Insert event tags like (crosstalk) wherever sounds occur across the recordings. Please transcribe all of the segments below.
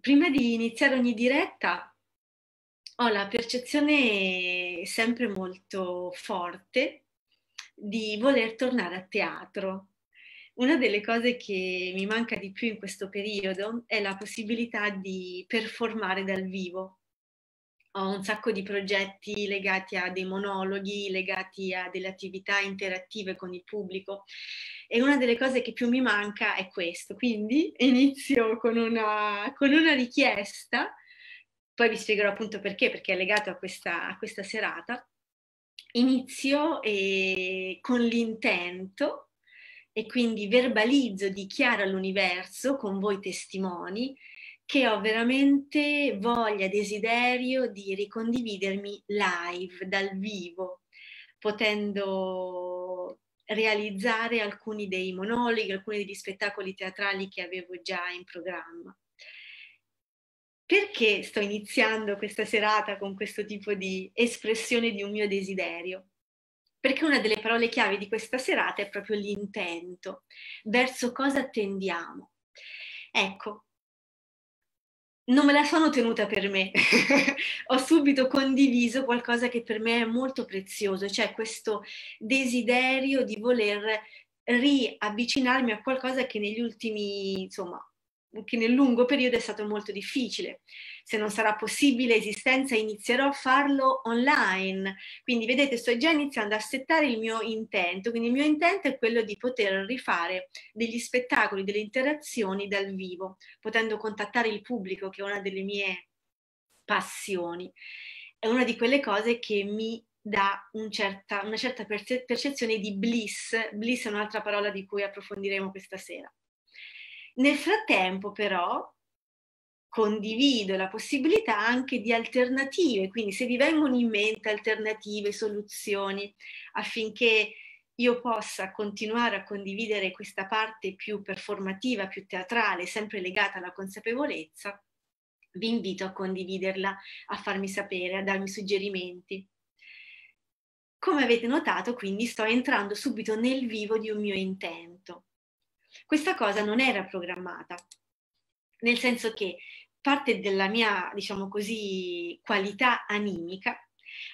prima di iniziare ogni diretta ho la percezione sempre molto forte di voler tornare a teatro. Una delle cose che mi manca di più in questo periodo è la possibilità di performare dal vivo. Ho un sacco di progetti legati a dei monologhi, legati a delle attività interattive con il pubblico e una delle cose che più mi manca è questo. Quindi inizio con una, con una richiesta, poi vi spiegherò appunto perché, perché è legato a questa, a questa serata. Inizio eh, con l'intento e quindi verbalizzo, dichiaro all'universo con voi testimoni che ho veramente voglia, desiderio di ricondividermi live, dal vivo, potendo realizzare alcuni dei monologhi, alcuni degli spettacoli teatrali che avevo già in programma. Perché sto iniziando questa serata con questo tipo di espressione di un mio desiderio? Perché una delle parole chiave di questa serata è proprio l'intento, verso cosa tendiamo. Ecco, non me la sono tenuta per me, (laughs) ho subito condiviso qualcosa che per me è molto prezioso, cioè questo desiderio di voler riavvicinarmi a qualcosa che negli ultimi, insomma, che nel lungo periodo è stato molto difficile. Se non sarà possibile esistenza inizierò a farlo online. Quindi vedete, sto già iniziando a settare il mio intento. Quindi il mio intento è quello di poter rifare degli spettacoli, delle interazioni dal vivo, potendo contattare il pubblico, che è una delle mie passioni. È una di quelle cose che mi dà un certa, una certa percezione di bliss. Bliss è un'altra parola di cui approfondiremo questa sera. Nel frattempo però condivido la possibilità anche di alternative, quindi se vi vengono in mente alternative, soluzioni affinché io possa continuare a condividere questa parte più performativa, più teatrale, sempre legata alla consapevolezza, vi invito a condividerla, a farmi sapere, a darmi suggerimenti. Come avete notato, quindi sto entrando subito nel vivo di un mio intento. Questa cosa non era programmata, nel senso che parte della mia, diciamo così, qualità animica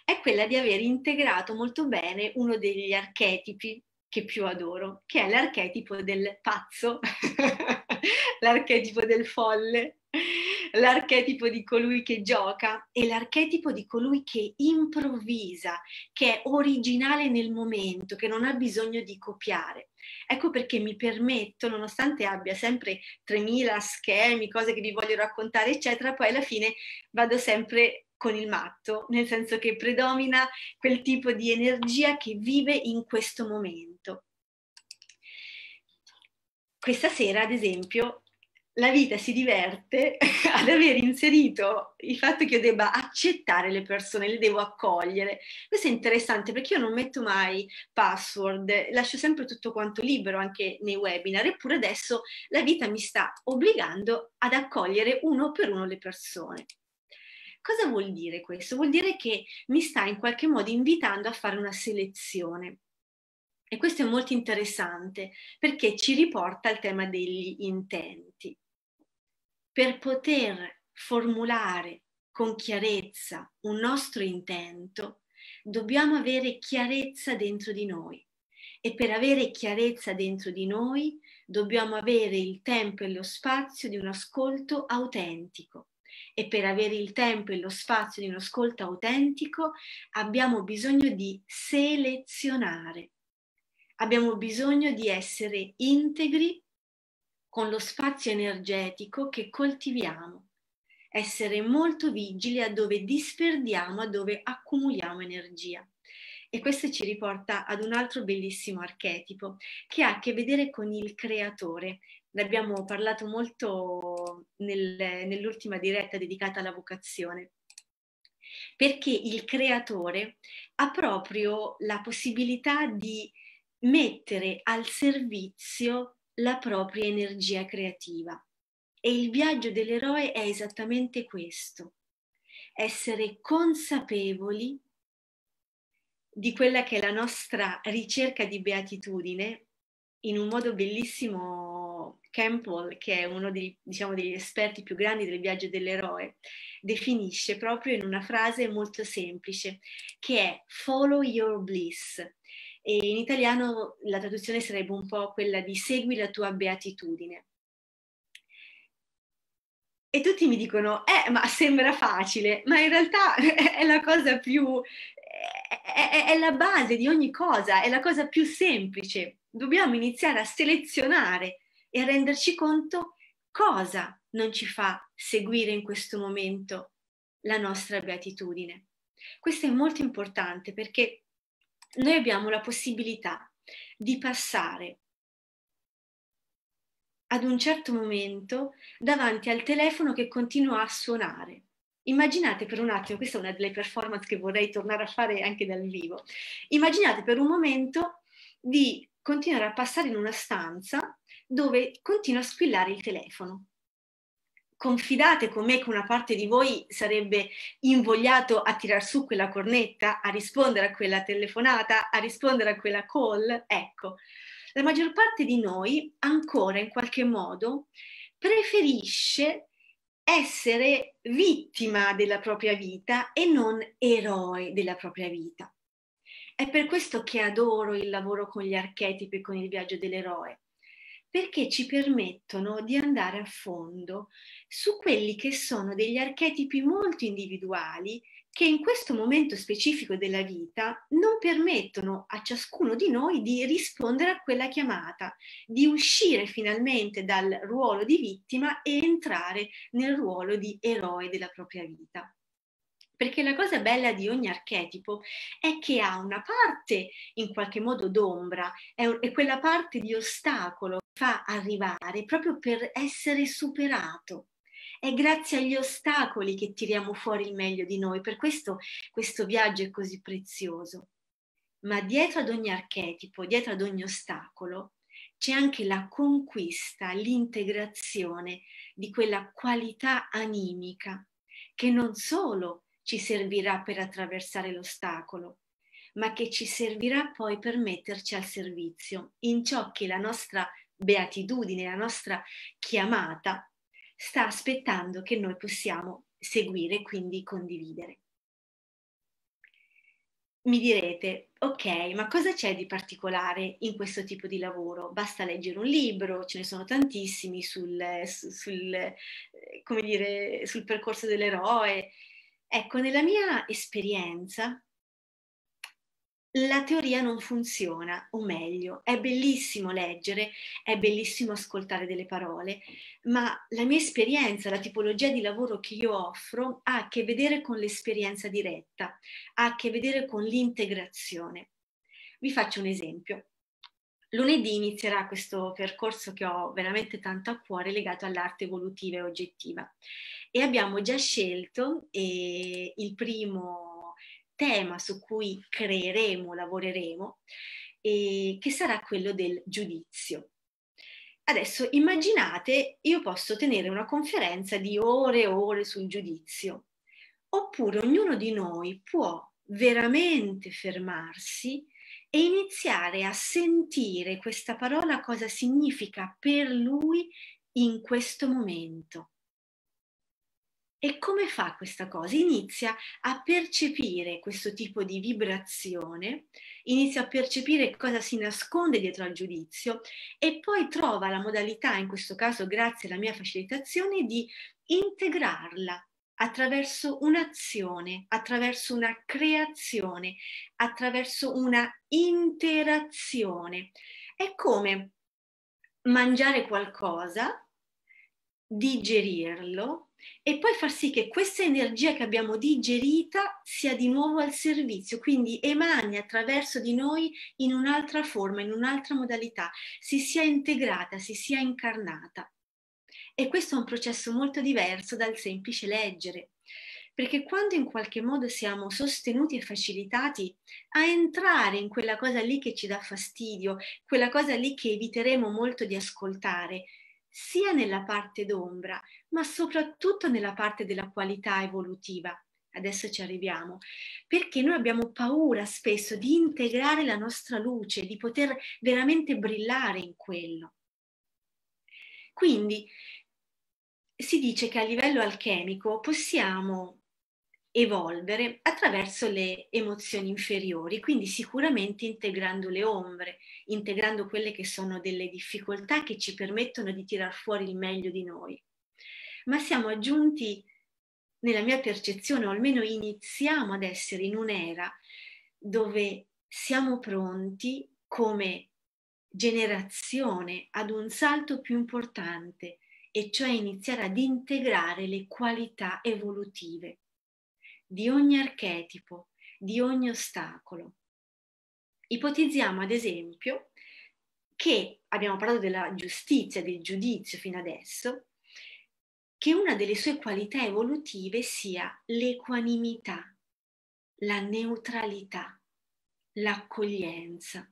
è quella di aver integrato molto bene uno degli archetipi che più adoro, che è l'archetipo del pazzo, (laughs) l'archetipo del folle, l'archetipo di colui che gioca e l'archetipo di colui che improvvisa, che è originale nel momento, che non ha bisogno di copiare. Ecco perché mi permetto, nonostante abbia sempre 3000 schemi, cose che vi voglio raccontare, eccetera, poi alla fine vado sempre con il matto, nel senso che predomina quel tipo di energia che vive in questo momento. Questa sera, ad esempio, la vita si diverte (laughs) ad aver inserito il fatto che io debba accettare le persone, le devo accogliere. Questo è interessante perché io non metto mai password, lascio sempre tutto quanto libero anche nei webinar, eppure adesso la vita mi sta obbligando ad accogliere uno per uno le persone. Cosa vuol dire questo? Vuol dire che mi sta in qualche modo invitando a fare una selezione. E questo è molto interessante perché ci riporta al tema degli intenti per poter formulare con chiarezza un nostro intento, dobbiamo avere chiarezza dentro di noi. E per avere chiarezza dentro di noi dobbiamo avere il tempo e lo spazio di un ascolto autentico. E per avere il tempo e lo spazio di un ascolto autentico abbiamo bisogno di selezionare. Abbiamo bisogno di essere integri con lo spazio energetico che coltiviamo, essere molto vigili a dove disperdiamo, a dove accumuliamo energia. E questo ci riporta ad un altro bellissimo archetipo che ha a che vedere con il creatore. Ne abbiamo parlato molto nel, nell'ultima diretta dedicata alla vocazione perché il creatore ha proprio la possibilità di mettere al servizio la propria energia creativa. E il viaggio dell'eroe è esattamente questo, essere consapevoli di quella che è la nostra ricerca di beatitudine, in un modo bellissimo Campbell, che è uno dei, diciamo, degli esperti più grandi del viaggio dell'eroe, definisce proprio in una frase molto semplice, che è follow your bliss. E in italiano la traduzione sarebbe un po' quella di segui la tua beatitudine. E tutti mi dicono, eh, ma sembra facile, ma in realtà (laughs) è la cosa più, è, è, è la base di ogni cosa, è la cosa più semplice. Dobbiamo iniziare a selezionare e a renderci conto cosa non ci fa seguire in questo momento la nostra beatitudine. Questo è molto importante perché noi abbiamo la possibilità di passare ad un certo momento davanti al telefono che continua a suonare. Immaginate per un attimo, questa è una delle performance che vorrei tornare a fare anche dal vivo, immaginate per un momento di continuare a passare in una stanza dove continua a squillare il telefono. Confidate con me che una parte di voi sarebbe invogliato a tirar su quella cornetta, a rispondere a quella telefonata, a rispondere a quella call? Ecco, la maggior parte di noi ancora in qualche modo preferisce essere vittima della propria vita e non eroe della propria vita. È per questo che adoro il lavoro con gli archetipi e con il viaggio dell'eroe, perché ci permettono di andare a fondo su quelli che sono degli archetipi molto individuali che in questo momento specifico della vita non permettono a ciascuno di noi di rispondere a quella chiamata, di uscire finalmente dal ruolo di vittima e entrare nel ruolo di eroe della propria vita. Perché la cosa bella di ogni archetipo è che ha una parte in qualche modo d'ombra, è, quella parte di ostacolo fa arrivare proprio per essere superato è grazie agli ostacoli che tiriamo fuori il meglio di noi, per questo questo viaggio è così prezioso. Ma dietro ad ogni archetipo, dietro ad ogni ostacolo, c'è anche la conquista, l'integrazione di quella qualità animica che non solo ci servirà per attraversare l'ostacolo, ma che ci servirà poi per metterci al servizio in ciò che la nostra beatitudine, la nostra chiamata sta aspettando che noi possiamo seguire, quindi condividere. Mi direte, ok, ma cosa c'è di particolare in questo tipo di lavoro? Basta leggere un libro, ce ne sono tantissimi sul, sul, come dire, sul percorso dell'eroe. Ecco, nella mia esperienza, la teoria non funziona, o meglio, è bellissimo leggere, è bellissimo ascoltare delle parole, ma la mia esperienza, la tipologia di lavoro che io offro ha a che vedere con l'esperienza diretta, ha a che vedere con l'integrazione. Vi faccio un esempio. Lunedì inizierà questo percorso che ho veramente tanto a cuore legato all'arte evolutiva e oggettiva e abbiamo già scelto eh, il primo tema su cui creeremo, lavoreremo, e che sarà quello del giudizio. Adesso immaginate, io posso tenere una conferenza di ore e ore sul giudizio, oppure ognuno di noi può veramente fermarsi e iniziare a sentire questa parola cosa significa per lui in questo momento. E come fa questa cosa? Inizia a percepire questo tipo di vibrazione, inizia a percepire cosa si nasconde dietro al giudizio e poi trova la modalità, in questo caso grazie alla mia facilitazione, di integrarla attraverso un'azione, attraverso una creazione, attraverso una interazione. È come mangiare qualcosa, digerirlo, e poi far sì che questa energia che abbiamo digerita sia di nuovo al servizio, quindi emani attraverso di noi in un'altra forma, in un'altra modalità, si sia integrata, si sia incarnata. E questo è un processo molto diverso dal semplice leggere, perché quando in qualche modo siamo sostenuti e facilitati a entrare in quella cosa lì che ci dà fastidio, quella cosa lì che eviteremo molto di ascoltare, sia nella parte d'ombra, ma soprattutto nella parte della qualità evolutiva. Adesso ci arriviamo, perché noi abbiamo paura spesso di integrare la nostra luce, di poter veramente brillare in quello. Quindi si dice che a livello alchemico possiamo evolvere attraverso le emozioni inferiori, quindi sicuramente integrando le ombre, integrando quelle che sono delle difficoltà che ci permettono di tirar fuori il meglio di noi. Ma siamo aggiunti, nella mia percezione, o almeno iniziamo ad essere in un'era dove siamo pronti come generazione ad un salto più importante, e cioè iniziare ad integrare le qualità evolutive di ogni archetipo, di ogni ostacolo. Ipotizziamo ad esempio che, abbiamo parlato della giustizia, del giudizio fino adesso, che una delle sue qualità evolutive sia l'equanimità, la neutralità, l'accoglienza.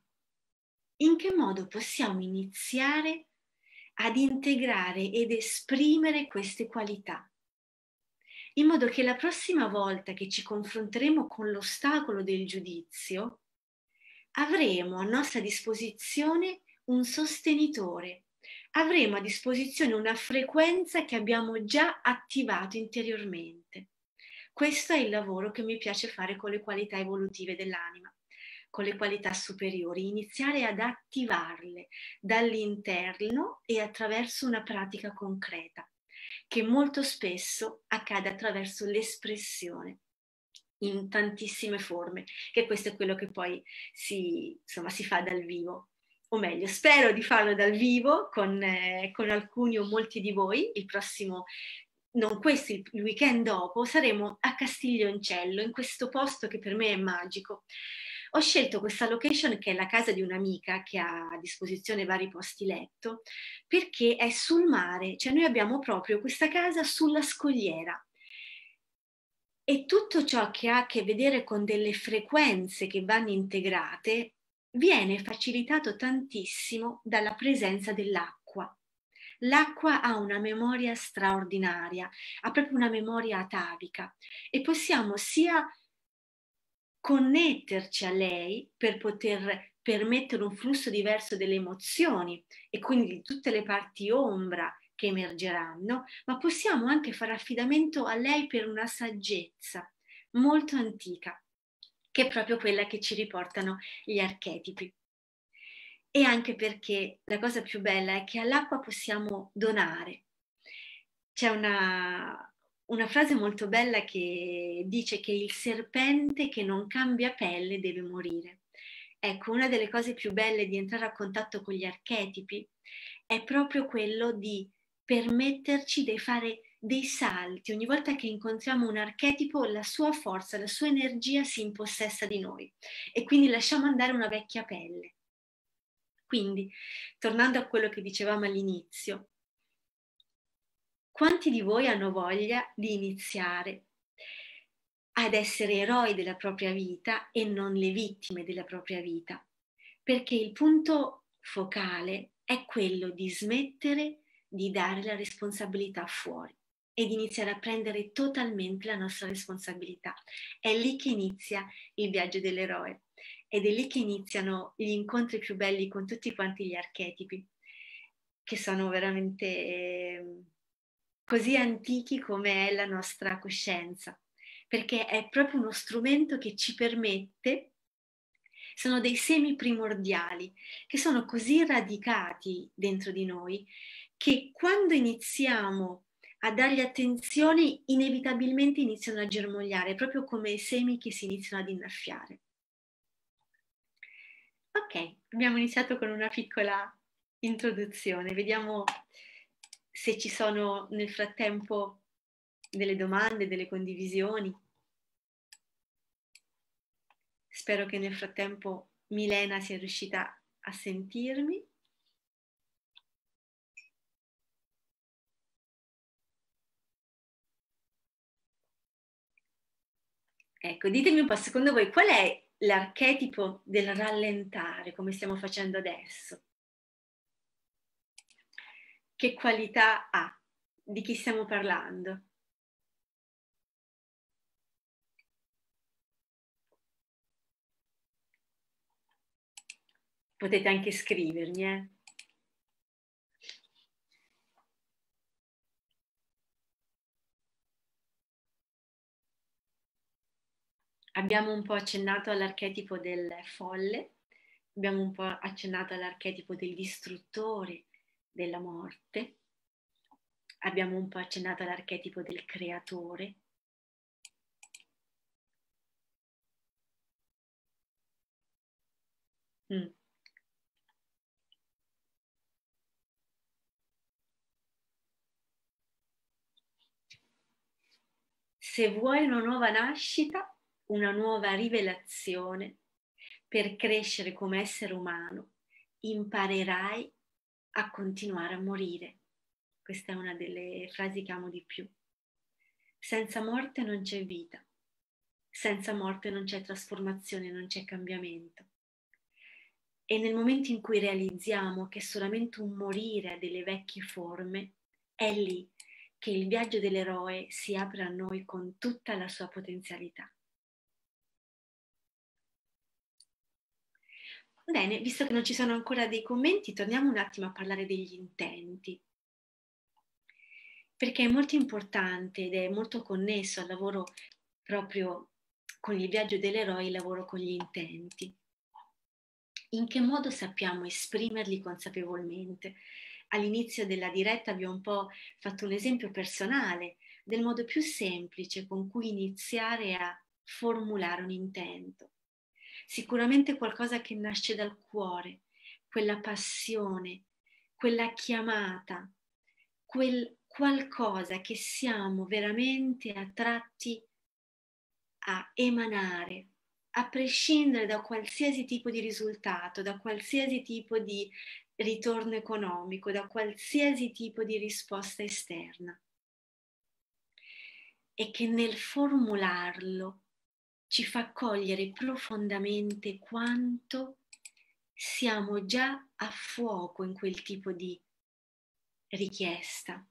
In che modo possiamo iniziare ad integrare ed esprimere queste qualità? In modo che la prossima volta che ci confronteremo con l'ostacolo del giudizio, avremo a nostra disposizione un sostenitore, avremo a disposizione una frequenza che abbiamo già attivato interiormente. Questo è il lavoro che mi piace fare con le qualità evolutive dell'anima, con le qualità superiori, iniziare ad attivarle dall'interno e attraverso una pratica concreta che molto spesso accade attraverso l'espressione in tantissime forme, che questo è quello che poi si, insomma, si fa dal vivo. O meglio, spero di farlo dal vivo con, eh, con alcuni o molti di voi. Il prossimo, non questo, il weekend dopo, saremo a Castiglioncello, in questo posto che per me è magico. Ho scelto questa location che è la casa di un'amica che ha a disposizione vari posti letto perché è sul mare, cioè noi abbiamo proprio questa casa sulla scogliera. E tutto ciò che ha a che vedere con delle frequenze che vanno integrate viene facilitato tantissimo dalla presenza dell'acqua. L'acqua ha una memoria straordinaria, ha proprio una memoria atavica e possiamo sia connetterci a lei per poter permettere un flusso diverso delle emozioni e quindi di tutte le parti ombra che emergeranno, ma possiamo anche fare affidamento a lei per una saggezza molto antica, che è proprio quella che ci riportano gli archetipi. E anche perché la cosa più bella è che all'acqua possiamo donare. C'è una, una frase molto bella che dice che il serpente che non cambia pelle deve morire. Ecco, una delle cose più belle di entrare a contatto con gli archetipi è proprio quello di permetterci di fare dei salti. Ogni volta che incontriamo un archetipo, la sua forza, la sua energia si impossessa di noi e quindi lasciamo andare una vecchia pelle. Quindi, tornando a quello che dicevamo all'inizio, quanti di voi hanno voglia di iniziare ad essere eroi della propria vita e non le vittime della propria vita? Perché il punto focale è quello di smettere di dare la responsabilità fuori ed iniziare a prendere totalmente la nostra responsabilità. È lì che inizia il viaggio dell'eroe ed è lì che iniziano gli incontri più belli con tutti quanti gli archetipi, che sono veramente ehm, così antichi come è la nostra coscienza, perché è proprio uno strumento che ci permette, sono dei semi primordiali che sono così radicati dentro di noi che quando iniziamo a dargli attenzione inevitabilmente iniziano a germogliare, proprio come i semi che si iniziano ad innaffiare. Ok, abbiamo iniziato con una piccola introduzione, vediamo se ci sono nel frattempo delle domande, delle condivisioni. Spero che nel frattempo Milena sia riuscita a sentirmi. Ecco, ditemi un po', secondo voi qual è l'archetipo del rallentare, come stiamo facendo adesso? che qualità ha, di chi stiamo parlando. Potete anche scrivermi, eh? Abbiamo un po' accennato all'archetipo del folle, abbiamo un po' accennato all'archetipo del distruttore, della morte, abbiamo un po' accennato all'archetipo del creatore. Mm. Se vuoi una nuova nascita, una nuova rivelazione, per crescere come essere umano, imparerai a continuare a morire. Questa è una delle frasi che amo di più. Senza morte non c'è vita, senza morte non c'è trasformazione, non c'è cambiamento. E nel momento in cui realizziamo che solamente un morire ha delle vecchie forme, è lì che il viaggio dell'eroe si apre a noi con tutta la sua potenzialità. Bene, visto che non ci sono ancora dei commenti, torniamo un attimo a parlare degli intenti, perché è molto importante ed è molto connesso al lavoro proprio con il viaggio dell'eroe, il lavoro con gli intenti. In che modo sappiamo esprimerli consapevolmente? All'inizio della diretta vi ho un po' fatto un esempio personale del modo più semplice con cui iniziare a formulare un intento sicuramente qualcosa che nasce dal cuore, quella passione, quella chiamata, quel qualcosa che siamo veramente attratti a emanare, a prescindere da qualsiasi tipo di risultato, da qualsiasi tipo di ritorno economico, da qualsiasi tipo di risposta esterna. E che nel formularlo ci fa cogliere profondamente quanto siamo già a fuoco in quel tipo di richiesta.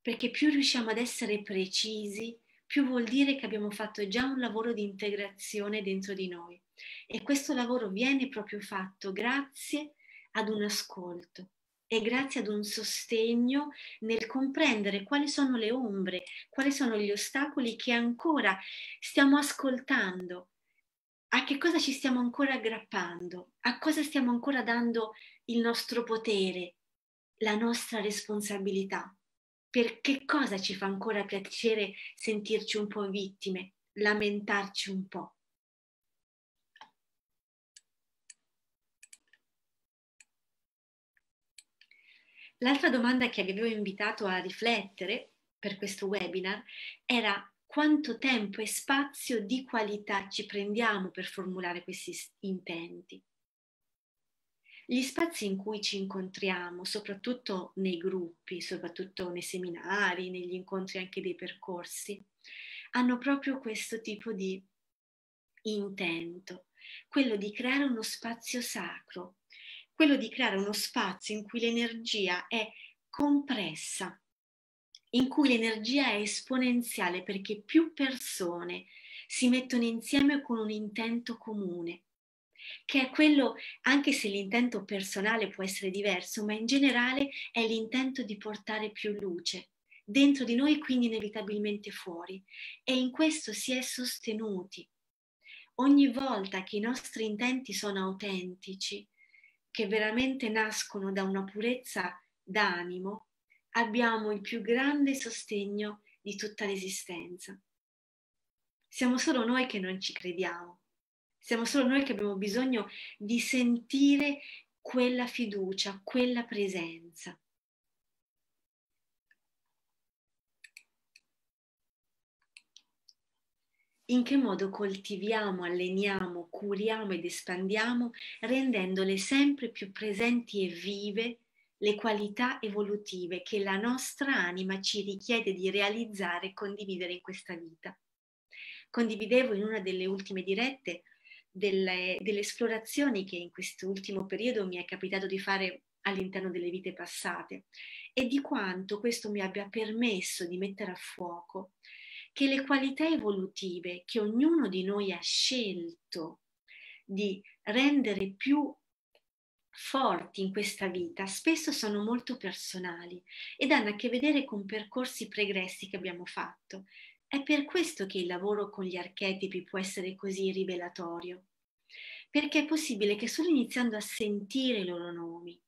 Perché più riusciamo ad essere precisi, più vuol dire che abbiamo fatto già un lavoro di integrazione dentro di noi. E questo lavoro viene proprio fatto grazie ad un ascolto, e grazie ad un sostegno nel comprendere quali sono le ombre, quali sono gli ostacoli che ancora stiamo ascoltando, a che cosa ci stiamo ancora aggrappando, a cosa stiamo ancora dando il nostro potere, la nostra responsabilità. Per che cosa ci fa ancora piacere sentirci un po' vittime, lamentarci un po'? L'altra domanda che avevo invitato a riflettere per questo webinar era quanto tempo e spazio di qualità ci prendiamo per formulare questi intenti. Gli spazi in cui ci incontriamo, soprattutto nei gruppi, soprattutto nei seminari, negli incontri anche dei percorsi, hanno proprio questo tipo di intento, quello di creare uno spazio sacro quello di creare uno spazio in cui l'energia è compressa, in cui l'energia è esponenziale perché più persone si mettono insieme con un intento comune, che è quello, anche se l'intento personale può essere diverso, ma in generale è l'intento di portare più luce dentro di noi, quindi inevitabilmente fuori. E in questo si è sostenuti. Ogni volta che i nostri intenti sono autentici, che veramente nascono da una purezza d'animo, abbiamo il più grande sostegno di tutta l'esistenza. Siamo solo noi che non ci crediamo, siamo solo noi che abbiamo bisogno di sentire quella fiducia, quella presenza. In che modo coltiviamo, alleniamo, curiamo ed espandiamo, rendendole sempre più presenti e vive le qualità evolutive che la nostra anima ci richiede di realizzare e condividere in questa vita. Condividevo in una delle ultime dirette delle, delle esplorazioni che in quest'ultimo periodo mi è capitato di fare all'interno delle vite passate e di quanto questo mi abbia permesso di mettere a fuoco che le qualità evolutive che ognuno di noi ha scelto di rendere più forti in questa vita spesso sono molto personali ed hanno a che vedere con percorsi pregressi che abbiamo fatto. È per questo che il lavoro con gli archetipi può essere così rivelatorio, perché è possibile che solo iniziando a sentire i loro nomi,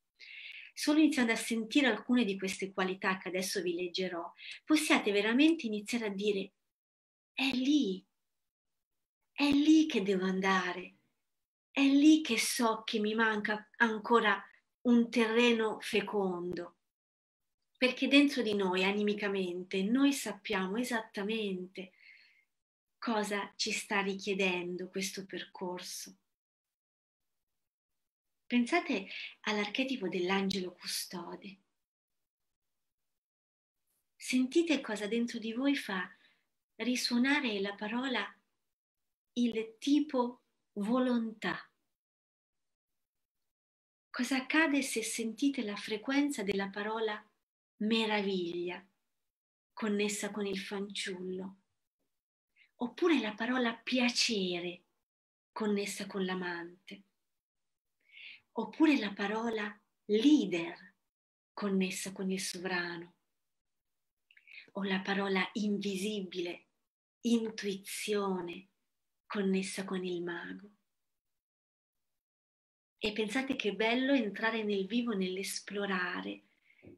solo iniziando a sentire alcune di queste qualità che adesso vi leggerò, possiate veramente iniziare a dire, è lì, è lì che devo andare, è lì che so che mi manca ancora un terreno fecondo, perché dentro di noi, animicamente, noi sappiamo esattamente cosa ci sta richiedendo questo percorso. Pensate all'archetipo dell'angelo custode. Sentite cosa dentro di voi fa risuonare la parola, il tipo volontà. Cosa accade se sentite la frequenza della parola meraviglia connessa con il fanciullo? Oppure la parola piacere connessa con l'amante? Oppure la parola leader connessa con il sovrano? O la parola invisibile, intuizione connessa con il mago? E pensate che bello entrare nel vivo, nell'esplorare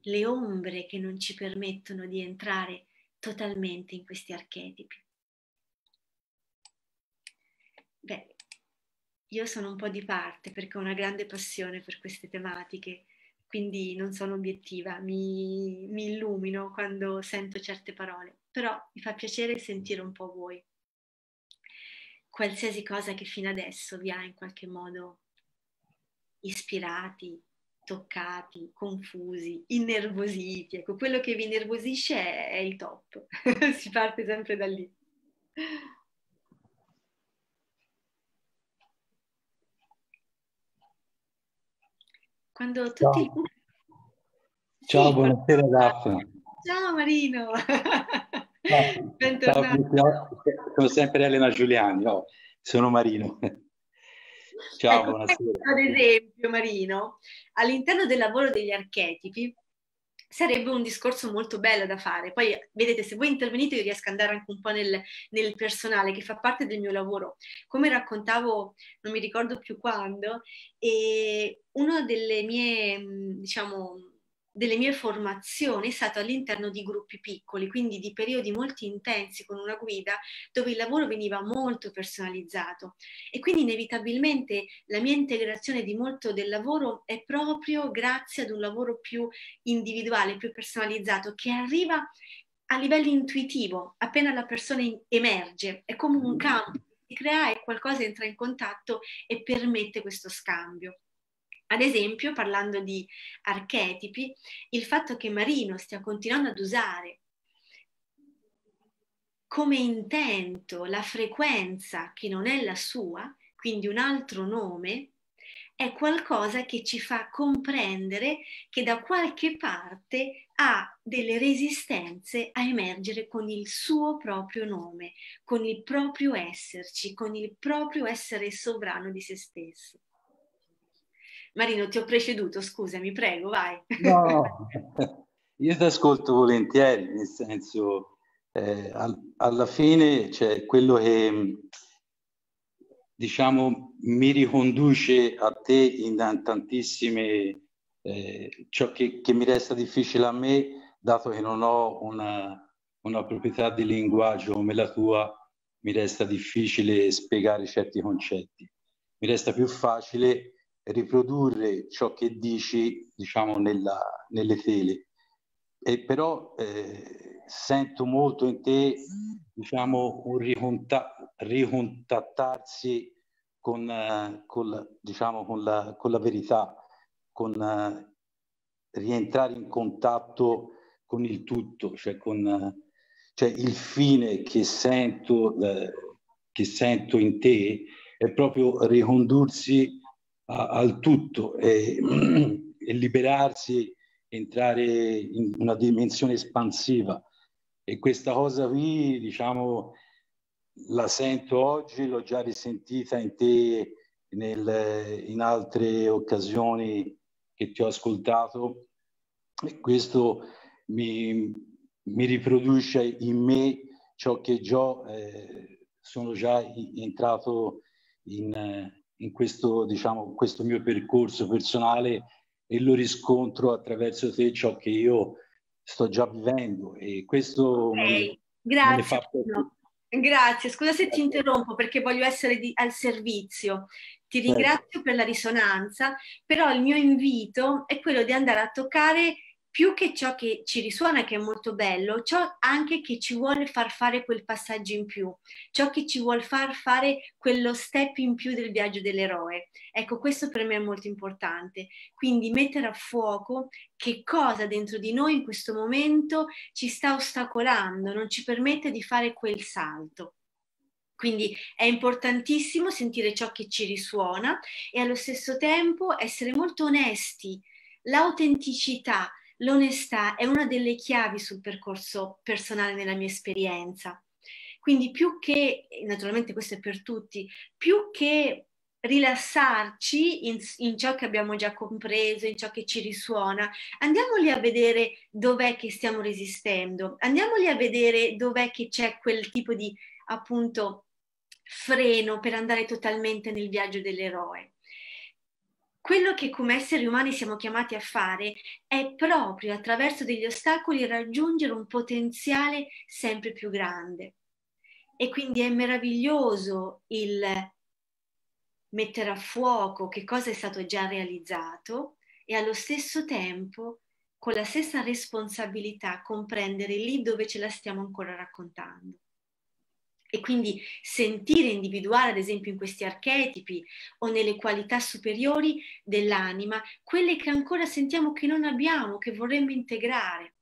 le ombre che non ci permettono di entrare totalmente in questi archetipi. Beh, io sono un po' di parte perché ho una grande passione per queste tematiche, quindi non sono obiettiva, mi, mi illumino quando sento certe parole, però mi fa piacere sentire un po' voi. Qualsiasi cosa che fino adesso vi ha in qualche modo ispirati, toccati, confusi, innervositi. Ecco, quello che vi innervosisce è, è il top, (laughs) si parte sempre da lì. Quando tutti Ciao. Ciao sì, buonasera Daphne. Ciao Marino. Ciao. (laughs) Bentornato. Ciao, sono sempre Elena Giuliani, oh, sono Marino. (laughs) Ciao, ecco, buonasera. Ad esempio, Marino, all'interno del lavoro degli archetipi sarebbe un discorso molto bello da fare. Poi, vedete, se voi intervenite io riesco ad andare anche un po' nel, nel personale, che fa parte del mio lavoro. Come raccontavo, non mi ricordo più quando, e una delle mie, diciamo, delle mie formazioni è stato all'interno di gruppi piccoli, quindi di periodi molto intensi con una guida dove il lavoro veniva molto personalizzato. E quindi inevitabilmente la mia integrazione di molto del lavoro è proprio grazie ad un lavoro più individuale, più personalizzato che arriva a livello intuitivo, appena la persona emerge, è come un campo, si crea e qualcosa entra in contatto e permette questo scambio. Ad esempio, parlando di archetipi, il fatto che Marino stia continuando ad usare come intento la frequenza che non è la sua, quindi un altro nome, è qualcosa che ci fa comprendere che da qualche parte ha delle resistenze a emergere con il suo proprio nome, con il proprio esserci, con il proprio essere sovrano di se stesso. Marino, ti ho preceduto, scusami, prego, vai. No, (laughs) io ti ascolto volentieri, nel senso, eh, al, alla fine c'è quello che, diciamo, mi riconduce a te in tantissime, eh, ciò che, che, mi resta difficile a me, dato che non ho una, una proprietà di linguaggio come la tua, mi resta difficile spiegare certi concetti. Mi resta più facile riprodurre ciò che dici, diciamo, nella, nelle tele. E però eh, sento molto in te, diciamo, un riconta- ricontattarsi con, con, la, diciamo, con, la, con la verità, con uh, rientrare in contatto con il tutto, cioè con uh, cioè il fine che sento, che sento in te è proprio ricondursi a, al tutto e, (clears throat) e liberarsi, entrare in una dimensione espansiva. E questa cosa qui, diciamo, la sento oggi, l'ho già risentita in te nel, in altre occasioni che ti ho ascoltato e questo mi, mi riproduce in me ciò che già eh, sono già entrato in, in questo, diciamo, questo mio percorso personale e lo riscontro attraverso te ciò che io sto già vivendo e questo okay. Grazie. No. Grazie, scusa se ti interrompo perché voglio essere di, al servizio. Ti certo. ringrazio per la risonanza, però il mio invito è quello di andare a toccare più che ciò che ci risuona, che è molto bello, ciò anche che ci vuole far fare quel passaggio in più, ciò che ci vuole far fare quello step in più del viaggio dell'eroe. Ecco, questo per me è molto importante. Quindi mettere a fuoco che cosa dentro di noi in questo momento ci sta ostacolando, non ci permette di fare quel salto. Quindi è importantissimo sentire ciò che ci risuona e allo stesso tempo essere molto onesti. L'autenticità, l'onestà è una delle chiavi sul percorso personale nella mia esperienza. Quindi più che, naturalmente questo è per tutti, più che rilassarci in, in, ciò che abbiamo già compreso, in ciò che ci risuona, andiamoli a vedere dov'è che stiamo resistendo, andiamoli a vedere dov'è che c'è quel tipo di appunto freno per andare totalmente nel viaggio dell'eroe quello che come esseri umani siamo chiamati a fare è proprio attraverso degli ostacoli raggiungere un potenziale sempre più grande. E quindi è meraviglioso il mettere a fuoco che cosa è stato già realizzato e allo stesso tempo, con la stessa responsabilità, comprendere lì dove ce la stiamo ancora raccontando e quindi sentire individuare, ad esempio, in questi archetipi o nelle qualità superiori dell'anima, quelle che ancora sentiamo che non abbiamo, che vorremmo integrare.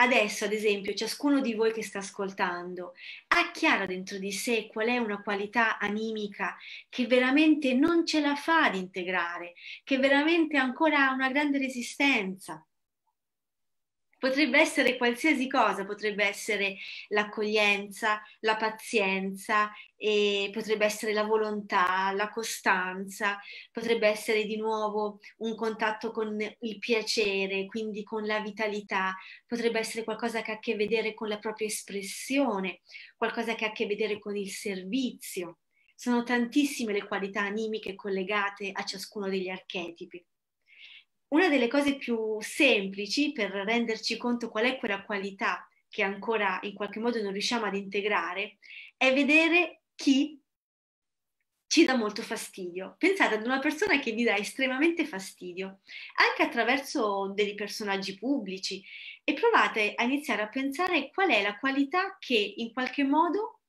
Adesso, ad esempio, ciascuno di voi che sta ascoltando ha chiara dentro di sé qual è una qualità animica che veramente non ce la fa ad integrare, che veramente ancora ha una grande resistenza Potrebbe essere qualsiasi cosa, potrebbe essere l'accoglienza, la pazienza, potrebbe essere la volontà, la costanza, potrebbe essere di nuovo un contatto con il piacere, quindi con la vitalità, potrebbe essere qualcosa che ha a che vedere con la propria espressione, qualcosa che ha a che vedere con il servizio. Sono tantissime le qualità animiche collegate a ciascuno degli archetipi una delle cose più semplici per renderci conto qual è quella qualità che ancora in qualche modo non riusciamo ad integrare è vedere chi ci dà molto fastidio. Pensate ad una persona che vi dà estremamente fastidio, anche attraverso dei personaggi pubblici, e provate a iniziare a pensare qual è la qualità che in qualche modo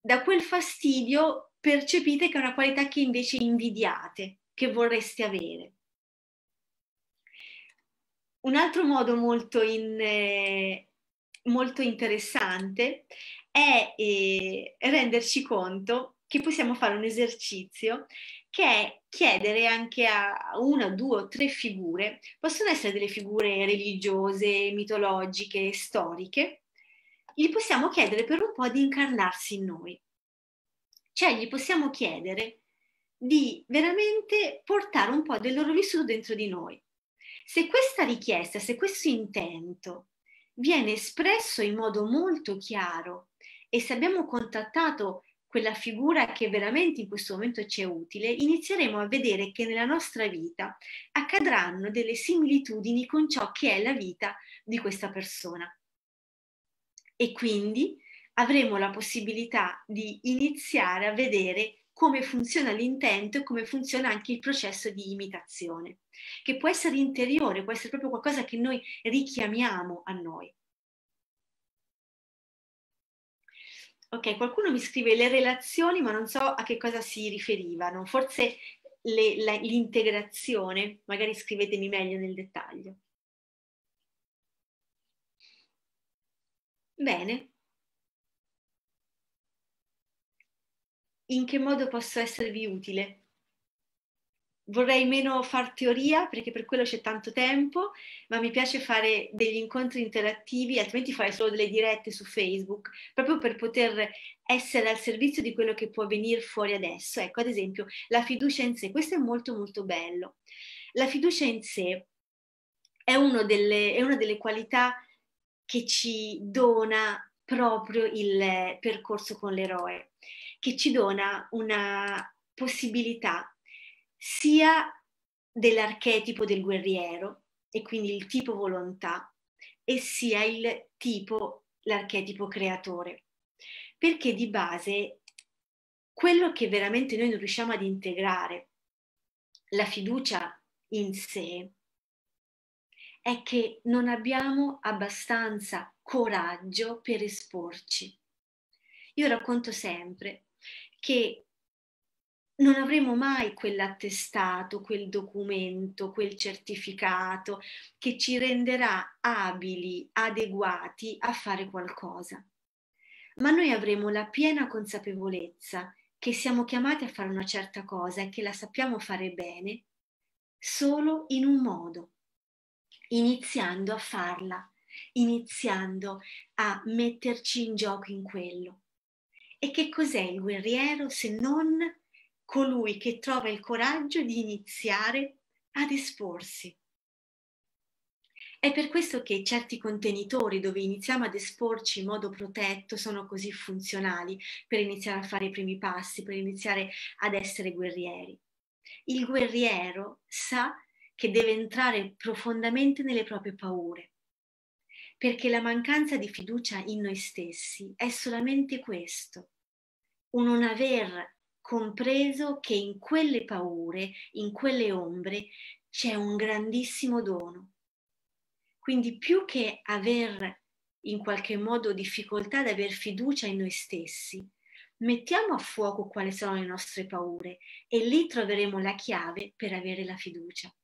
da quel fastidio percepite che è una qualità che invece invidiate, che vorreste avere. Un altro modo molto, in, eh, molto interessante è eh, renderci conto che possiamo fare un esercizio che è chiedere anche a una, due o tre figure, possono essere delle figure religiose, mitologiche, storiche, gli possiamo chiedere per un po' di incarnarsi in noi. Cioè gli possiamo chiedere di veramente portare un po' del loro vissuto dentro di noi. Se questa richiesta, se questo intento viene espresso in modo molto chiaro e se abbiamo contattato quella figura che veramente in questo momento ci è utile, inizieremo a vedere che nella nostra vita accadranno delle similitudini con ciò che è la vita di questa persona. E quindi avremo la possibilità di iniziare a vedere come funziona l'intento e come funziona anche il processo di imitazione, che può essere interiore, può essere proprio qualcosa che noi richiamiamo a noi. Ok, qualcuno mi scrive le relazioni, ma non so a che cosa si riferivano. Forse le, la, l'integrazione, magari scrivetemi meglio nel dettaglio. Bene, in che modo posso esservi utile? Vorrei meno far teoria perché per quello c'è tanto tempo, ma mi piace fare degli incontri interattivi, altrimenti fare solo delle dirette su Facebook, proprio per poter essere al servizio di quello che può venire fuori adesso. Ecco, ad esempio, la fiducia in sé, questo è molto molto bello. La fiducia in sé è, delle, è una delle qualità che ci dona proprio il percorso con l'eroe, che ci dona una possibilità sia dell'archetipo del guerriero e quindi il tipo volontà e sia il tipo, l'archetipo creatore. Perché di base quello che veramente noi non riusciamo ad integrare, la fiducia in sé, è che non abbiamo abbastanza coraggio per esporci. Io racconto sempre che non avremo mai quell'attestato, quel documento, quel certificato che ci renderà abili, adeguati a fare qualcosa. Ma noi avremo la piena consapevolezza che siamo chiamati a fare una certa cosa e che la sappiamo fare bene solo in un modo, iniziando a farla, iniziando a metterci in gioco in quello. E che cos'è il guerriero se non colui che trova il coraggio di iniziare ad esporsi? È per questo che certi contenitori dove iniziamo ad esporci in modo protetto sono così funzionali per iniziare a fare i primi passi, per iniziare ad essere guerrieri. Il guerriero sa che deve entrare profondamente nelle proprie paure, perché la mancanza di fiducia in noi stessi è solamente questo, un non aver compreso che in quelle paure, in quelle ombre, c'è un grandissimo dono. Quindi più che aver in qualche modo difficoltà ad aver fiducia in noi stessi, mettiamo a fuoco quali sono le nostre paure e lì troveremo la chiave per avere la fiducia.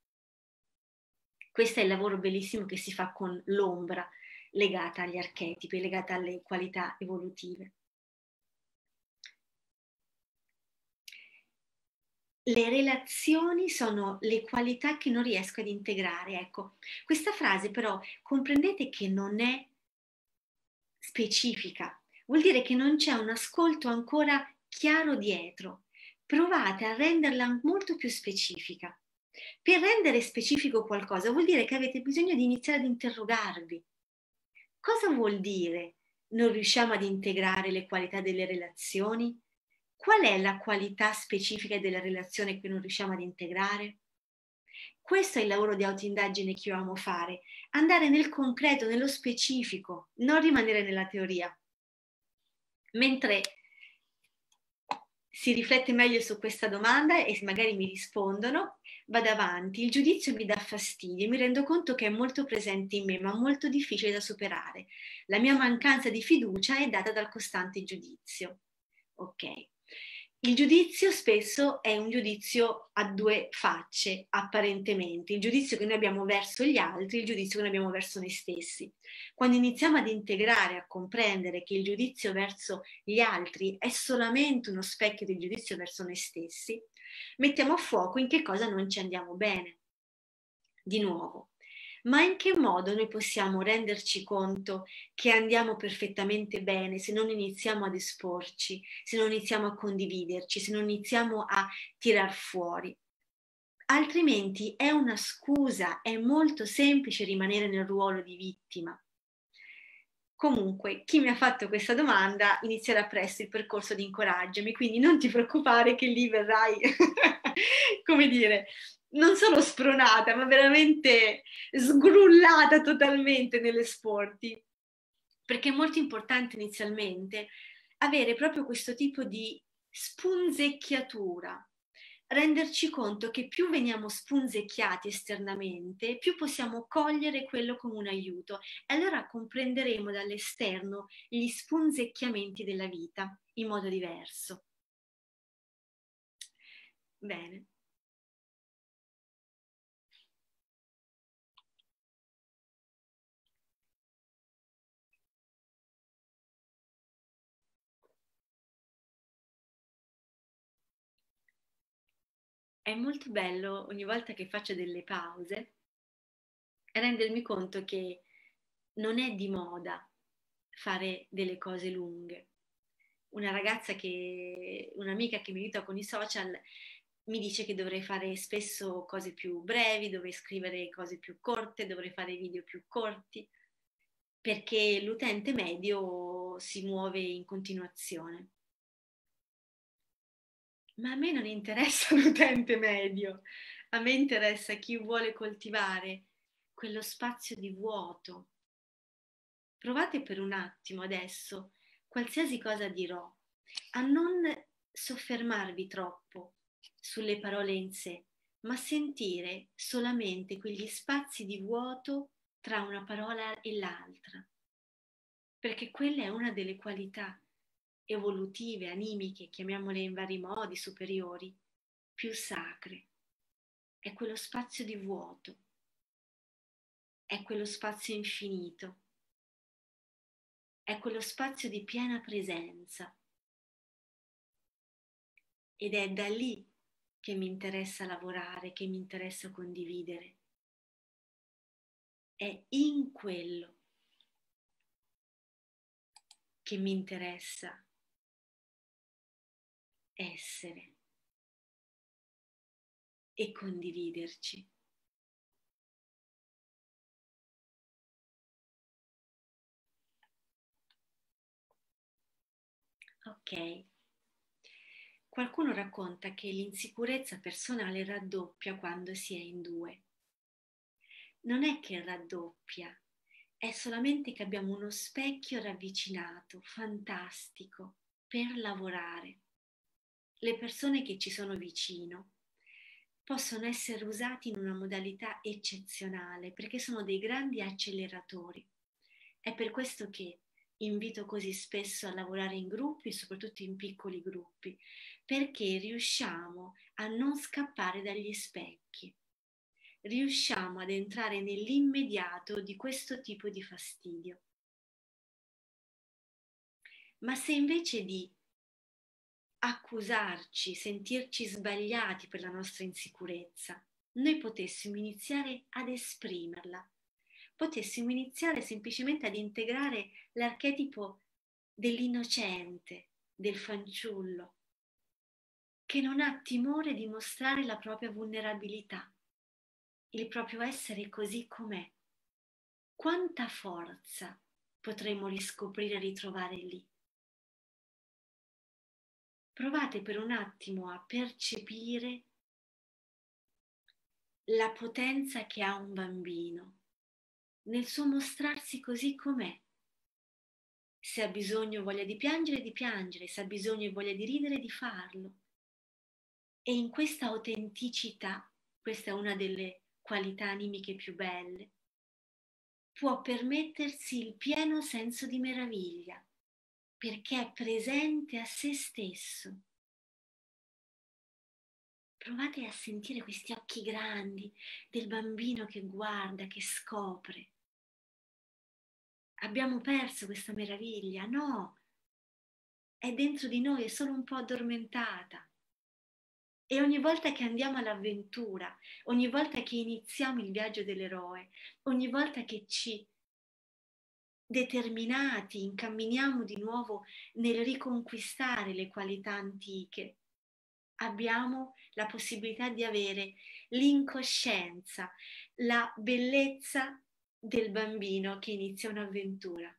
Questo è il lavoro bellissimo che si fa con l'ombra legata agli archetipi, legata alle qualità evolutive. Le relazioni sono le qualità che non riesco ad integrare. Ecco, questa frase però comprendete che non è specifica, vuol dire che non c'è un ascolto ancora chiaro dietro. Provate a renderla molto più specifica. Per rendere specifico qualcosa vuol dire che avete bisogno di iniziare ad interrogarvi. Cosa vuol dire non riusciamo ad integrare le qualità delle relazioni? Qual è la qualità specifica della relazione che non riusciamo ad integrare? Questo è il lavoro di autoindagine che io amo fare, andare nel concreto, nello specifico, non rimanere nella teoria. Mentre si riflette meglio su questa domanda e magari mi rispondono, vado avanti, il giudizio mi dà fastidio e mi rendo conto che è molto presente in me, ma molto difficile da superare. La mia mancanza di fiducia è data dal costante giudizio. Ok. Il giudizio spesso è un giudizio a due facce, apparentemente, il giudizio che noi abbiamo verso gli altri, il giudizio che noi abbiamo verso noi stessi. Quando iniziamo ad integrare, a comprendere che il giudizio verso gli altri è solamente uno specchio del giudizio verso noi stessi, mettiamo a fuoco in che cosa non ci andiamo bene. Di nuovo, ma in che modo noi possiamo renderci conto che andiamo perfettamente bene se non iniziamo ad esporci, se non iniziamo a condividerci, se non iniziamo a tirar fuori? Altrimenti è una scusa, è molto semplice rimanere nel ruolo di vittima. Comunque, chi mi ha fatto questa domanda inizierà presto il percorso di incoraggiami, quindi non ti preoccupare che lì verrai, (laughs) come dire, non solo spronata, ma veramente sgrullata totalmente nelle sporti. Perché è molto importante inizialmente avere proprio questo tipo di spunzecchiatura, renderci conto che più veniamo spunzecchiati esternamente, più possiamo cogliere quello come un aiuto e allora comprenderemo dall'esterno gli spunzecchiamenti della vita in modo diverso. Bene. È molto bello ogni volta che faccio delle pause rendermi conto che non è di moda fare delle cose lunghe. Una ragazza che, un'amica che mi aiuta con i social mi dice che dovrei fare spesso cose più brevi, dovrei scrivere cose più corte, dovrei fare video più corti, perché l'utente medio si muove in continuazione. Ma a me non interessa l'utente medio, a me interessa chi vuole coltivare quello spazio di vuoto. Provate per un attimo adesso, qualsiasi cosa dirò, a non soffermarvi troppo sulle parole in sé, ma sentire solamente quegli spazi di vuoto tra una parola e l'altra, perché quella è una delle qualità evolutive, animiche, chiamiamole in vari modi, superiori, più sacre. È quello spazio di vuoto, è quello spazio infinito, è quello spazio di piena presenza. Ed è da lì che mi interessa lavorare, che mi interessa condividere. È in quello che mi interessa essere e condividerci. Ok. Qualcuno racconta che l'insicurezza personale raddoppia quando si è in due. Non è che raddoppia, è solamente che abbiamo uno specchio ravvicinato, fantastico, per lavorare. Le persone che ci sono vicino possono essere usati in una modalità eccezionale perché sono dei grandi acceleratori. È per questo che invito così spesso a lavorare in gruppi, soprattutto in piccoli gruppi, perché riusciamo a non scappare dagli specchi, riusciamo ad entrare nell'immediato di questo tipo di fastidio. Ma se invece di accusarci, sentirci sbagliati per la nostra insicurezza, noi potessimo iniziare ad esprimerla, potessimo iniziare semplicemente ad integrare l'archetipo dell'innocente, del fanciullo, che non ha timore di mostrare la propria vulnerabilità, il proprio essere così com'è. Quanta forza potremmo riscoprire e ritrovare lì? Provate per un attimo a percepire la potenza che ha un bambino nel suo mostrarsi così com'è. Se ha bisogno e voglia di piangere, di piangere, se ha bisogno e voglia di ridere, di farlo. E in questa autenticità, questa è una delle qualità animiche più belle, può permettersi il pieno senso di meraviglia, perché è presente a se stesso. Provate a sentire questi occhi grandi del bambino che guarda, che scopre abbiamo perso questa meraviglia. No, è dentro di noi, è solo un po' addormentata. E ogni volta che andiamo all'avventura, ogni volta che iniziamo il viaggio dell'eroe, ogni volta che ci determinati incamminiamo di nuovo nel riconquistare le qualità antiche, abbiamo la possibilità di avere l'incoscienza, la bellezza del bambino che inizia un'avventura.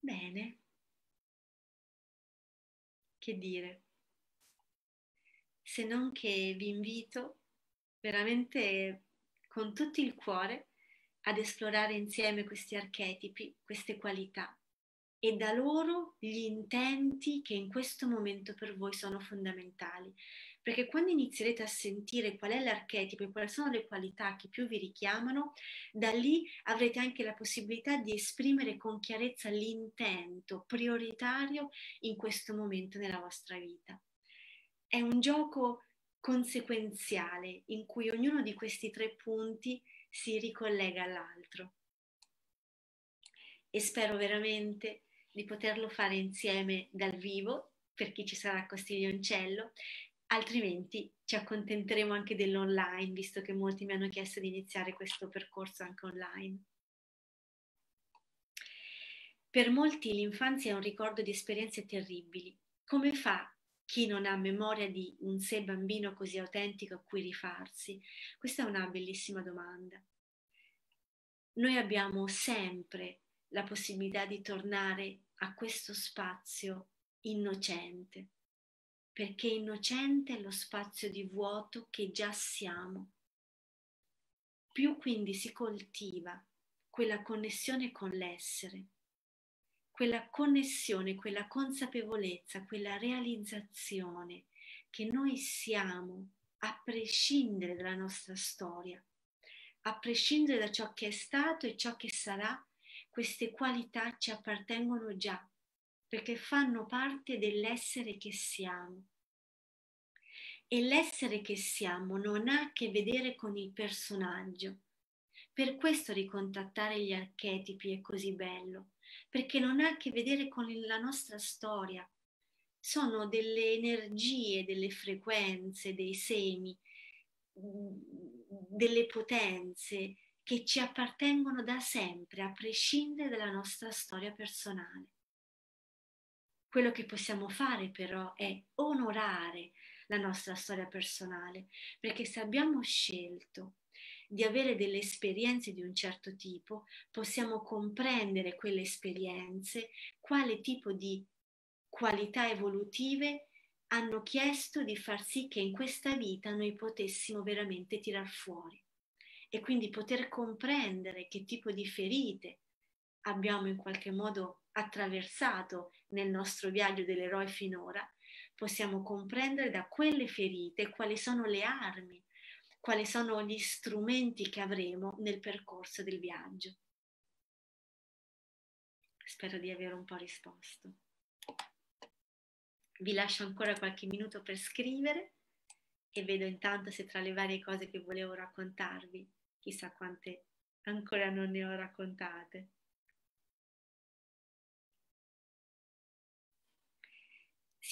Bene. Che dire? Se non che vi invito veramente con tutto il cuore ad esplorare insieme questi archetipi, queste qualità e da loro gli intenti che in questo momento per voi sono fondamentali. Perché quando inizierete a sentire qual è l'archetipo e quali sono le qualità che più vi richiamano, da lì avrete anche la possibilità di esprimere con chiarezza l'intento prioritario in questo momento nella vostra vita. È un gioco conseguenziale in cui ognuno di questi tre punti si ricollega all'altro. E spero veramente di poterlo fare insieme dal vivo per chi ci sarà a Costiglioncello, altrimenti ci accontenteremo anche dell'online, visto che molti mi hanno chiesto di iniziare questo percorso anche online. Per molti l'infanzia è un ricordo di esperienze terribili. Come fa chi non ha memoria di un sé bambino così autentico a cui rifarsi? Questa è una bellissima domanda. Noi abbiamo sempre la possibilità di tornare a questo spazio innocente, perché innocente è lo spazio di vuoto che già siamo. Più quindi si coltiva quella connessione con l'essere, quella connessione, quella consapevolezza, quella realizzazione che noi siamo a prescindere dalla nostra storia, a prescindere da ciò che è stato e ciò che sarà, queste qualità ci appartengono già, perché fanno parte dell'essere che siamo. E l'essere che siamo non ha a che vedere con il personaggio. Per questo ricontattare gli archetipi è così bello, perché non ha a che vedere con la nostra storia. Sono delle energie, delle frequenze, dei semi, mm, delle potenze che ci appartengono da sempre, a prescindere dalla nostra storia personale. Quello che possiamo fare però è onorare la nostra storia personale, perché se abbiamo scelto di avere delle esperienze di un certo tipo, possiamo comprendere quelle esperienze, quale tipo di qualità evolutive hanno chiesto di far sì che in questa vita noi potessimo veramente tirar fuori. E quindi poter comprendere che tipo di ferite abbiamo in qualche modo attraversato nel nostro viaggio dell'eroe finora, possiamo comprendere da quelle ferite quali sono le armi quali sono gli strumenti che avremo nel percorso del viaggio. Spero di aver un po' risposto. Vi lascio ancora qualche minuto per scrivere e vedo intanto se tra le varie cose che volevo raccontarvi, chissà quante ancora non ne ho raccontate.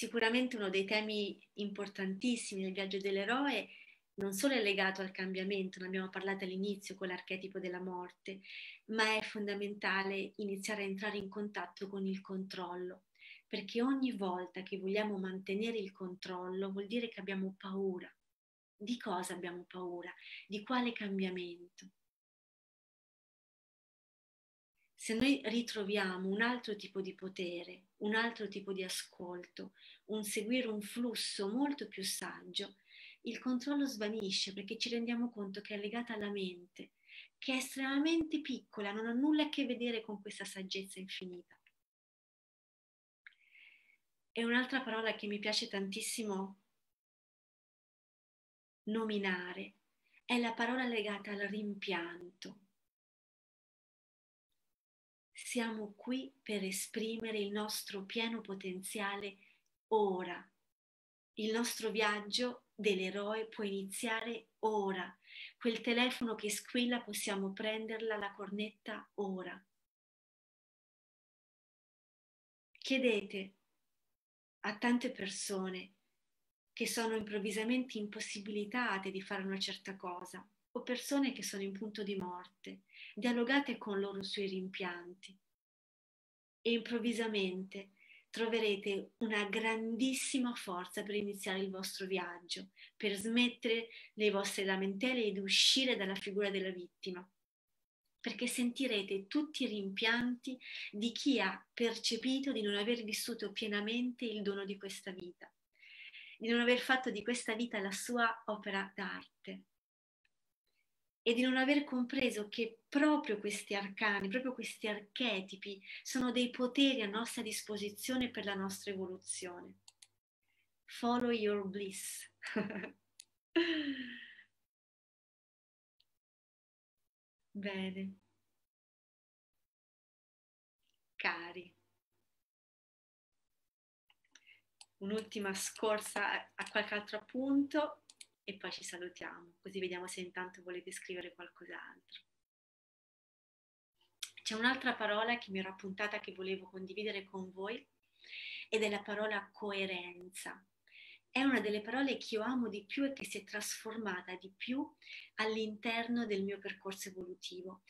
Sicuramente uno dei temi importantissimi nel viaggio dell'eroe non solo è legato al cambiamento, ne abbiamo parlato all'inizio con l'archetipo della morte, ma è fondamentale iniziare a entrare in contatto con il controllo, perché ogni volta che vogliamo mantenere il controllo vuol dire che abbiamo paura. Di cosa abbiamo paura? Di quale cambiamento? Se noi ritroviamo un altro tipo di potere, un altro tipo di ascolto, un seguire un flusso molto più saggio, il controllo svanisce perché ci rendiamo conto che è legata alla mente, che è estremamente piccola, non ha nulla a che vedere con questa saggezza infinita. E un'altra parola che mi piace tantissimo nominare è la parola legata al rimpianto. Siamo qui per esprimere il nostro pieno potenziale ora. Il nostro viaggio dell'eroe può iniziare ora. Quel telefono che squilla possiamo prenderla la cornetta ora. Chiedete a tante persone che sono improvvisamente impossibilitate di fare una certa cosa o persone che sono in punto di morte, dialogate con loro sui rimpianti. E improvvisamente troverete una grandissima forza per iniziare il vostro viaggio, per smettere le vostre lamentele ed uscire dalla figura della vittima, perché sentirete tutti i rimpianti di chi ha percepito di non aver vissuto pienamente il dono di questa vita, di non aver fatto di questa vita la sua opera d'arte e di non aver compreso che proprio questi arcani, proprio questi archetipi sono dei poteri a nostra disposizione per la nostra evoluzione. Follow your bliss. (laughs) Bene. Cari. Un'ultima scorsa a qualche altro appunto e poi ci salutiamo, così vediamo se intanto volete scrivere qualcos'altro. C'è un'altra parola che mi ero appuntata che volevo condividere con voi ed è la parola coerenza. È una delle parole che io amo di più e che si è trasformata di più all'interno del mio percorso evolutivo.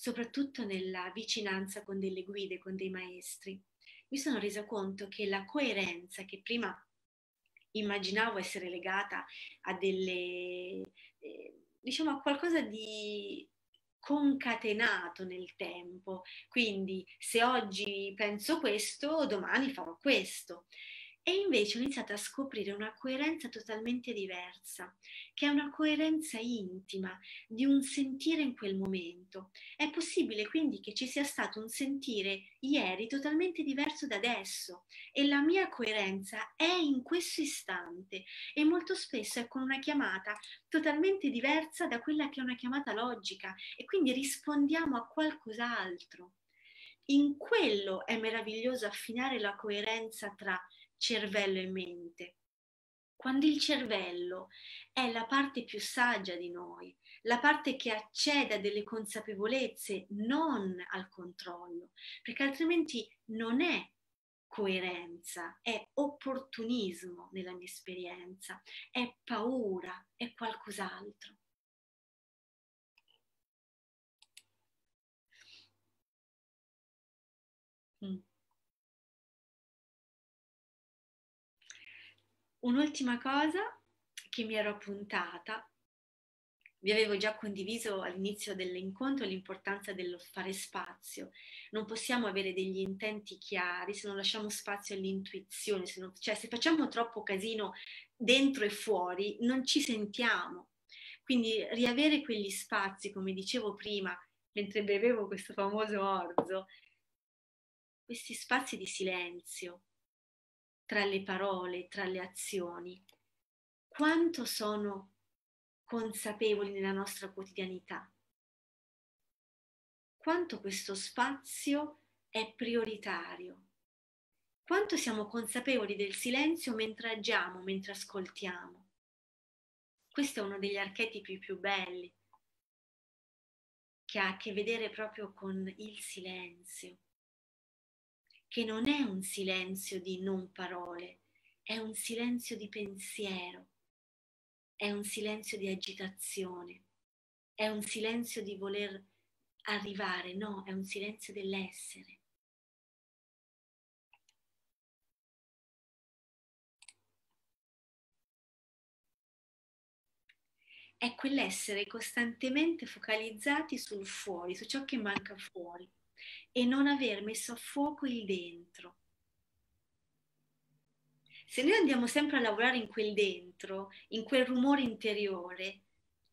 soprattutto nella vicinanza con delle guide, con dei maestri. Mi sono resa conto che la coerenza che prima immaginavo essere legata a delle, eh, diciamo, a qualcosa di concatenato nel tempo. Quindi se oggi penso questo, domani farò questo. E invece ho iniziato a scoprire una coerenza totalmente diversa, che è una coerenza intima di un sentire in quel momento. È possibile quindi che ci sia stato un sentire ieri totalmente diverso da adesso e la mia coerenza è in questo istante e molto spesso è con una chiamata totalmente diversa da quella che è una chiamata logica e quindi rispondiamo a qualcos'altro. In quello è meraviglioso affinare la coerenza tra cervello e mente. Quando il cervello è la parte più saggia di noi, la parte che accede a delle consapevolezze, non al controllo, perché altrimenti non è coerenza, è opportunismo nella mia esperienza, è paura, è qualcos'altro. Mm. Un'ultima cosa che mi ero appuntata, vi avevo già condiviso all'inizio dell'incontro l'importanza dello fare spazio. Non possiamo avere degli intenti chiari se non lasciamo spazio all'intuizione, se non, cioè se facciamo troppo casino dentro e fuori non ci sentiamo. Quindi riavere quegli spazi, come dicevo prima, mentre bevevo questo famoso orzo, questi spazi di silenzio, tra le parole, tra le azioni, quanto sono consapevoli nella nostra quotidianità, quanto questo spazio è prioritario, quanto siamo consapevoli del silenzio mentre agiamo, mentre ascoltiamo. Questo è uno degli archetipi più belli, che ha a che vedere proprio con il silenzio che non è un silenzio di non parole, è un silenzio di pensiero, è un silenzio di agitazione, è un silenzio di voler arrivare, no, è un silenzio dell'essere. È quell'essere costantemente focalizzati sul fuori, su ciò che manca fuori e non aver messo a fuoco il dentro. Se noi andiamo sempre a lavorare in quel dentro, in quel rumore interiore,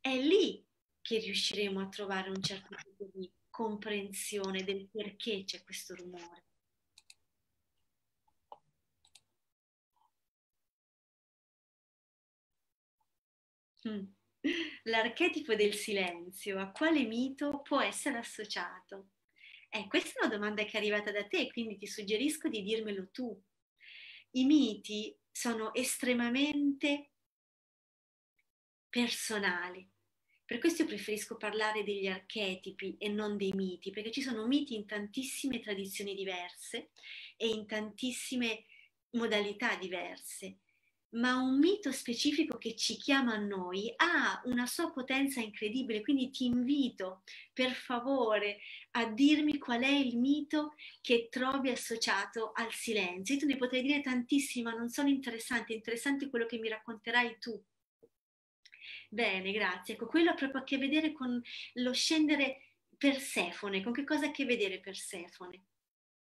è lì che riusciremo a trovare un certo tipo di comprensione del perché c'è questo rumore. Mm. L'archetipo del silenzio a quale mito può essere associato? Eh, questa è una domanda che è arrivata da te, quindi ti suggerisco di dirmelo tu. I miti sono estremamente personali. Per questo io preferisco parlare degli archetipi e non dei miti, perché ci sono miti in tantissime tradizioni diverse e in tantissime modalità diverse ma un mito specifico che ci chiama a noi ha una sua potenza incredibile, quindi ti invito per favore a dirmi qual è il mito che trovi associato al silenzio. Io te ne potrei dire tantissimi, ma non sono interessanti, è interessante quello che mi racconterai tu. Bene, grazie. Ecco, quello ha proprio a che vedere con lo scendere Persefone. Con che cosa ha a che vedere Persefone?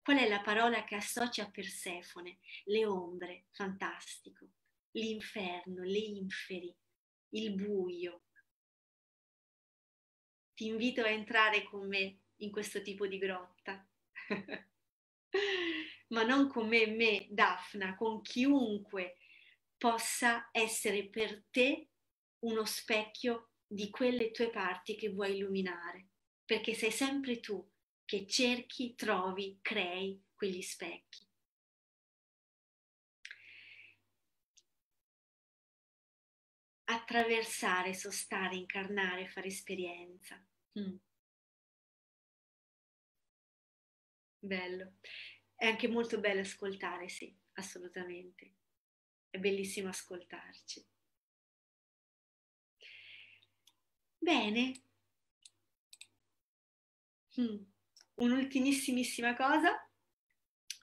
Qual è la parola che associa Persefone? Le ombre, fantastico l'inferno, le inferi, il buio. Ti invito a entrare con me in questo tipo di grotta, (laughs) ma non con me, me, Daphna, con chiunque possa essere per te uno specchio di quelle tue parti che vuoi illuminare, perché sei sempre tu che cerchi, trovi, crei quegli specchi. Attraversare, sostare, incarnare, fare esperienza. Mm. Bello. È anche molto bello ascoltare, sì, assolutamente. È bellissimo ascoltarci. Bene. Mm. Un'ultimissimissima cosa,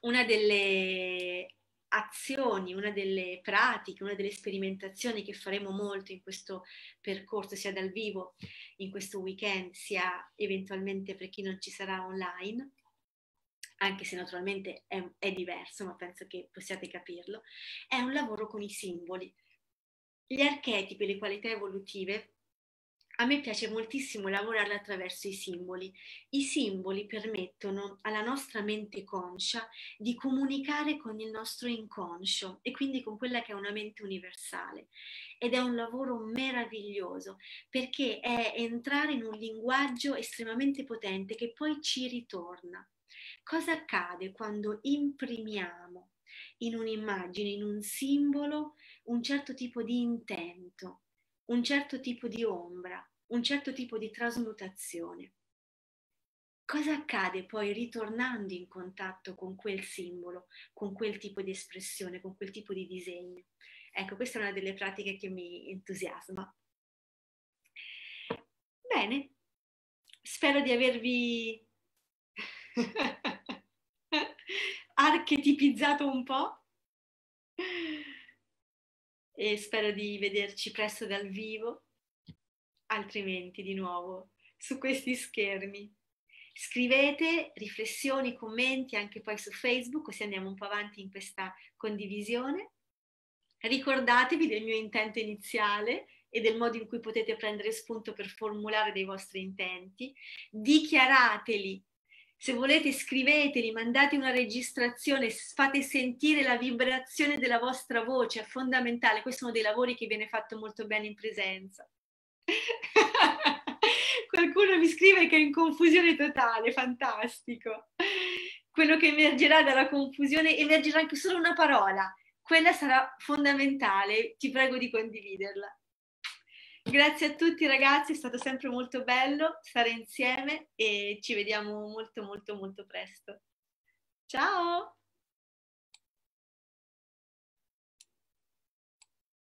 una delle azioni, una delle pratiche, una delle sperimentazioni che faremo molto in questo percorso, sia dal vivo in questo weekend, sia eventualmente per chi non ci sarà online, anche se naturalmente è, è diverso, ma penso che possiate capirlo, è un lavoro con i simboli. Gli archetipi, le qualità evolutive a me piace moltissimo lavorare attraverso i simboli. I simboli permettono alla nostra mente conscia di comunicare con il nostro inconscio e quindi con quella che è una mente universale. Ed è un lavoro meraviglioso perché è entrare in un linguaggio estremamente potente che poi ci ritorna. Cosa accade quando imprimiamo in un'immagine, in un simbolo, un certo tipo di intento? Un certo tipo di ombra, un certo tipo di trasmutazione. Cosa accade poi ritornando in contatto con quel simbolo, con quel tipo di espressione, con quel tipo di disegno? Ecco, questa è una delle pratiche che mi entusiasma. Bene, spero di avervi (laughs) archetipizzato un po' e spero di vederci presto dal vivo, altrimenti di nuovo su questi schermi. Scrivete riflessioni, commenti anche poi su Facebook, così andiamo un po' avanti in questa condivisione. Ricordatevi del mio intento iniziale e del modo in cui potete prendere spunto per formulare dei vostri intenti. Dichiarateli se volete scriveteli, mandate una registrazione, fate sentire la vibrazione della vostra voce, è fondamentale. Questi sono dei lavori che viene fatto molto bene in presenza. (laughs) Qualcuno mi scrive che è in confusione totale, fantastico. Quello che emergerà dalla confusione, emergerà anche solo una parola. Quella sarà fondamentale, ti prego di condividerla. Grazie a tutti ragazzi, è stato sempre molto bello stare insieme e ci vediamo molto molto molto presto. Ciao!